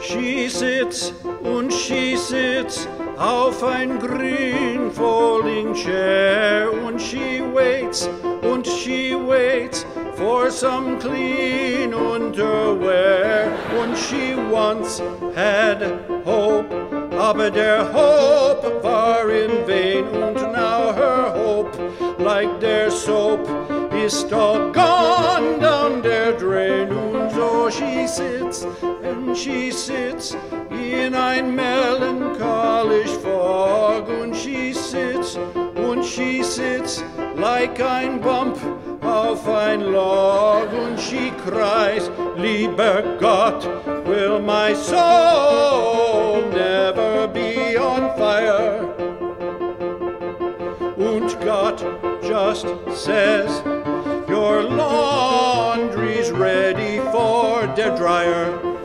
She sits und she sits auf ein green folding chair. Und she waits und she waits for some clean underwear. Und she once had hope aber der Hope war in vain. Und now her hope like their soap is all gone down der drain und so she sits and she sits in ein melancholisch Fog und she sits und she sits like ein Bump auf ein Log und she cries, lieber Gott, will my soul never be on fire? Und Gott just says, ready for the dryer.